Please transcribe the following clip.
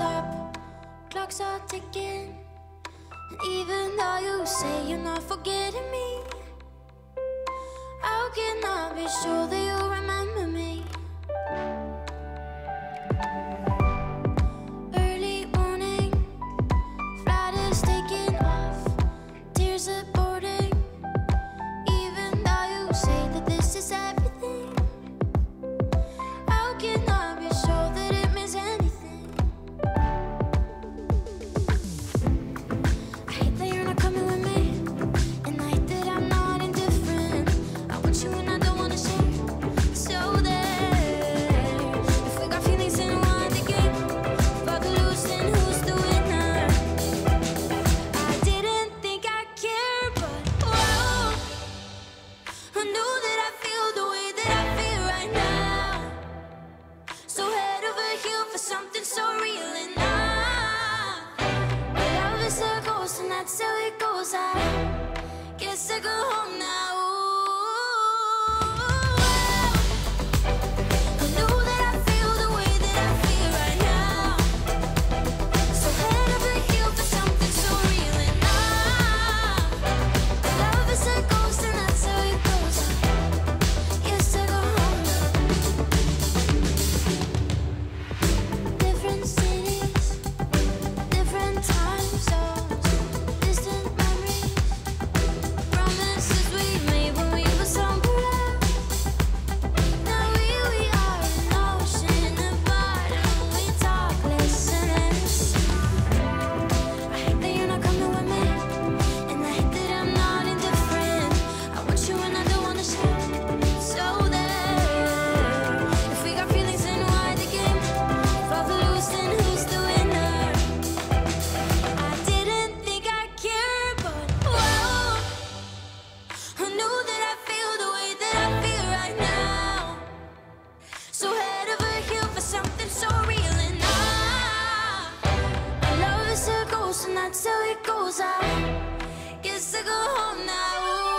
stop. Clocks are ticking. And even though you say you're not forgetting me, how can I be sure that so it goes. I guess I go home now. close and that's how it goes I guess I go home now.